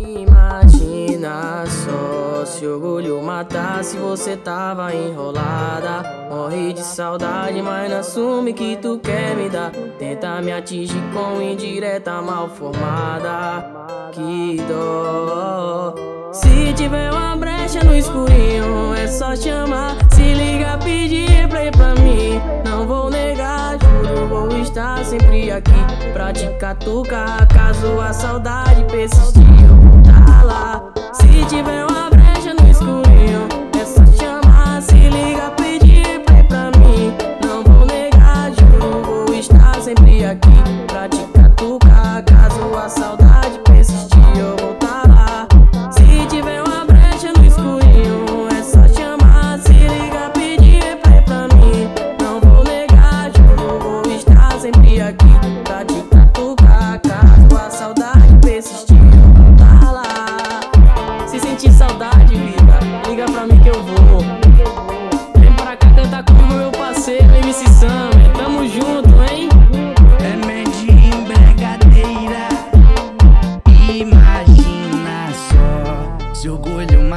Imagina só. Se orgulho matasse você tava enrolada. Morre de saudade, mas não assume que tu quer me dar. Tenta me atingir com indireta mal formada. Que dó. Se tiver uma brecha no escurinho é só chamar. Se liga, pedir replay pra mim. Não vou negar, juro, vou estar sempre aqui. Pra te catucar, caso a saudade persistir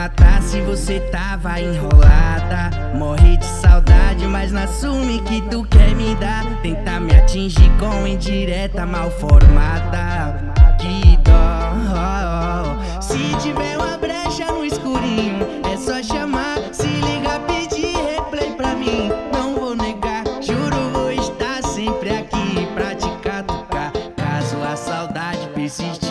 orgulho matasse, você tava enrolada. Morre de saudade, mas não assume que tu quer me dar. Tenta me atingir com indireta mal formada. Que dó. Se tiver uma brecha no escurinho, é só chamar. Se liga, pedir replay pra mim. Não vou negar, juro, vou estar sempre aqui pra te catucar. Caso a saudade persistir.